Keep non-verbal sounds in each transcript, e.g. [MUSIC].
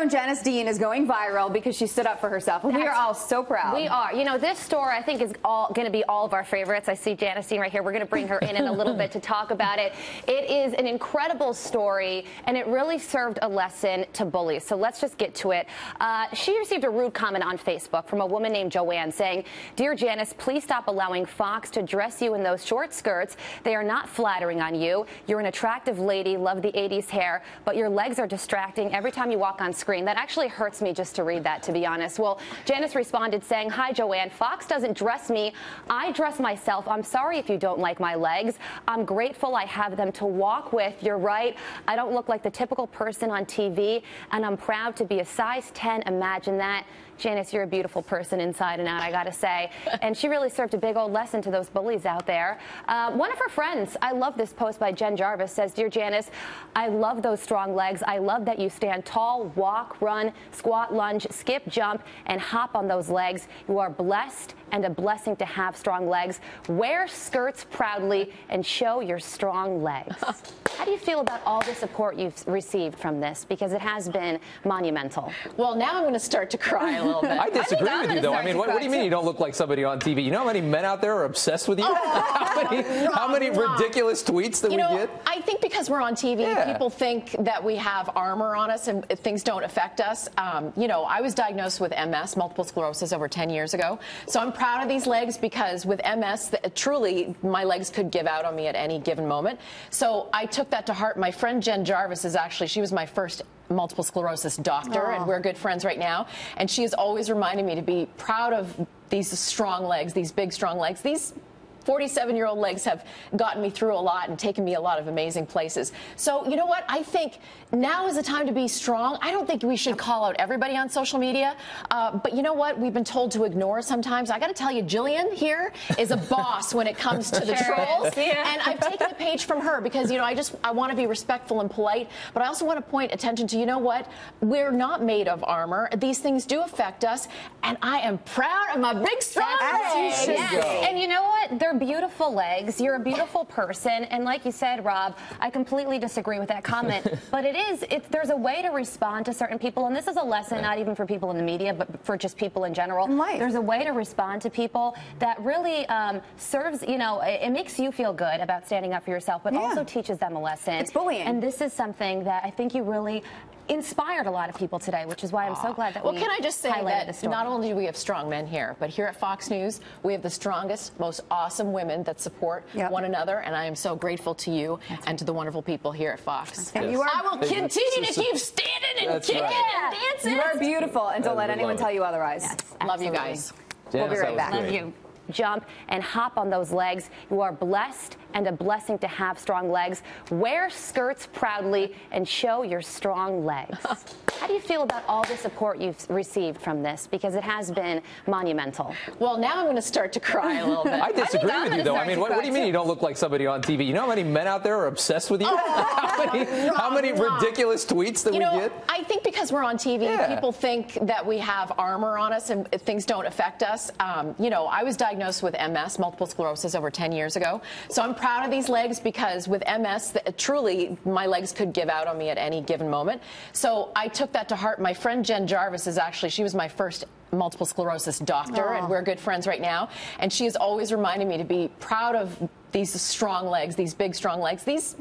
own Janice Dean is going viral because she stood up for herself. And we are all so proud. We are. You know, this store I think is all going to be all of our favorites. I see Janice Dean right here. We're going to bring her in in a little [LAUGHS] bit to talk about it. It is an incredible story, and it really served a lesson to bullies. So let's just get to it. Uh, she received a rude comment on Facebook from a woman named Joanne saying, "Dear Janice, please stop allowing Fox to dress you in those short skirts. They are not flattering on you. You're an attractive lady, love the 80s hair, but your legs are distracting every time you walk on screen. That actually hurts me just to read that, to be honest. Well, Janice responded saying, Hi, Joanne. Fox doesn't dress me. I dress myself. I'm sorry if you don't like my legs. I'm grateful I have them to walk with. You're right. I don't look like the typical person on TV, and I'm proud to be a size 10. Imagine that. Janice, you're a beautiful person inside and out, I gotta say. [LAUGHS] And she really served a big old lesson to those bullies out there. Uh, one of her friends, I love this post by Jen Jarvis, says, Dear Janice, I love those strong legs. I love that you stand tall, walk, run, squat, lunge, skip, jump, and hop on those legs. You are blessed and a blessing to have strong legs. Wear skirts proudly and show your strong legs. [LAUGHS] How do you feel about all the support you've received from this? Because it has been monumental. Well, now I'm going to start to cry a little bit. [LAUGHS] I disagree I with you, though. I mean, what, what, do you mean you don't look like somebody on TV? You know how many men out there are obsessed with you? Oh, [LAUGHS] how many, wrong, how many ridiculous tweets that you we know, get? I think because we're on TV, yeah. people think that we have armor on us and things don't affect us. Um, you know, I was diagnosed with MS, multiple sclerosis, over 10 years ago. So I'm proud of these legs because with MS, truly, my legs could give out on me at any given moment. So I took that to heart. My friend Jen Jarvis is actually, she was my first multiple sclerosis doctor, Aww. and we're good friends right now. And she has always reminded me to be proud of these strong legs, these big, strong legs. These 47 year old legs have gotten me through a lot and taken me a lot of amazing places. So, you know what? I think now is the time to be strong. I don't think we should call out everybody on social media. Uh, but you know what? We've been told to ignore sometimes. I got to tell you, Jillian here is a [LAUGHS] boss when it comes to the sure trolls. Yeah. And I've taken a page from her because, you know, I just I want to be respectful and polite. But I also want to point attention to, you know what? We're not made of armor. These things do affect us. And I am proud of my big strong legs. Yes. And you know what? They're beautiful legs. You're a beautiful person. And like you said, Rob, I completely disagree with that comment. [LAUGHS] but it is, it, there's a way to respond to certain people. And this is a lesson, not even for people in the media, but for just people in general. In there's a way to respond to people that really um, serves, you know, it, it, makes you feel good about standing up for yourself, but yeah. also teaches them a lesson. It's bullying. And this is something that I think you really inspired a lot of people today, which is why I'm so ah. glad that we well, we can I just say that not only do we have strong men here, but here at Fox News, we have the strongest, most awesome women that support yep. one another, and I am so grateful to you That's and right. to the wonderful people here at Fox. Yes. You are, I will continue to keep standing and kicking right. and dancing. You are beautiful, and don't let anyone tell you otherwise. Yes, Love you guys. we'll be right back. Love you jump and hop on those legs. You are blessed and a blessing to have strong legs. Wear skirts proudly and show your strong legs. [LAUGHS] How do you feel about all the support you've received from this? Because it has been monumental. Well, now I'm going to start to cry a little bit. [LAUGHS] I disagree I with you, though. I mean, what, what, do you mean you don't look like somebody on TV? You know how many men out there are obsessed with you? Oh, [LAUGHS] how many, wrong, how many ridiculous tweets that you we know, get? I think because we're on TV, yeah. people think that we have armor on us and things don't affect us. Um, you know, I was diagnosed with MS, multiple sclerosis, over 10 years ago. So I'm proud of these legs because with MS, truly, my legs could give out on me at any given moment. So I took that to heart. My friend Jen Jarvis is actually, she was my first multiple sclerosis doctor, and we're good friends right now. And she has always reminded me to be proud of these strong legs, these big, strong legs. These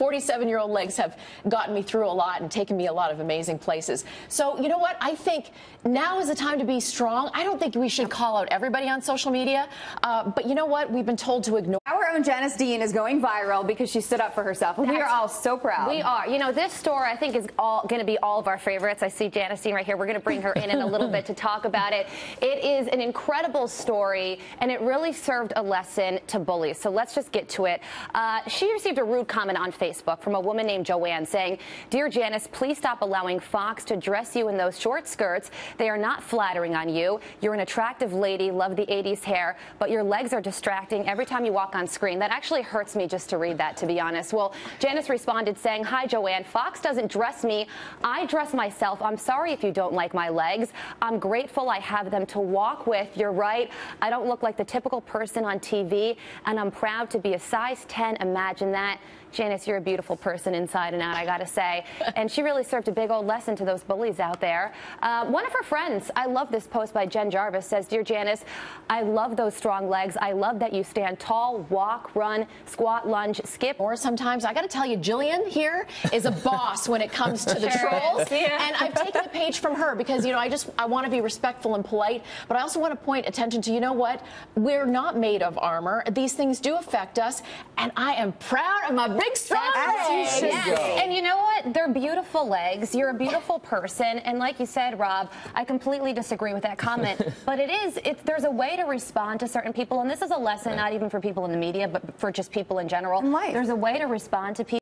47 year old legs have gotten me through a lot and taken me a lot of amazing places. So, you know what? I think now is the time to be strong. I don't think we should call out everybody on social media. Uh, but you know what? We've been told to ignore. Our own Janice Dean is going viral because she stood up for herself. And we are all so proud. We are. You know, this store I think is all going to be all of our favorites. I see Janice Dean right here. We're going to bring her in in a little [LAUGHS] bit to talk about it. It is an incredible story, and it really served a lesson to bullies. So let's just get to it. Uh, she received a rude comment on Facebook Facebook from a woman named Joanne saying, Dear Janice, please stop allowing Fox to dress you in those short skirts. They are not flattering on you. You're an attractive lady, love the 80s hair, but your legs are distracting every time you walk on screen. That actually hurts me just to read that, to be honest. Well, Janice responded saying, Hi, Joanne. Fox doesn't dress me. I dress myself. I'm sorry if you don't like my legs. I'm grateful I have them to walk with. You're right. I don't look like the typical person on TV, and I'm proud to be a size 10. Imagine that. Janice, you're a beautiful person inside and out, I gotta say. [LAUGHS] And she really served a big old lesson to those bullies out there. Uh, one of her friends, I love this post by Jen Jarvis, says, Dear Janice, I love those strong legs. I love that you stand tall, walk, run, squat, lunge, skip. Or sometimes, I got to tell you, Jillian here is a boss when it comes to the Sure trolls. yeah. And I've taken a page from her because, you know, I just, I want to be respectful and polite, but I also want to point attention to, you know what? We're not made of armor. These things do affect us. And I am proud of my big, strong As you legs. should Yes. be. And you know what? They're beautiful legs. You're a beautiful person. And like you said, Rob, I completely disagree with that comment. [LAUGHS] but it is, it's, there's a way to respond to certain people. And this is a lesson not even for people in the media, but for just people in general. In life. There's a way to respond to people.